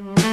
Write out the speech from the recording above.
Bye.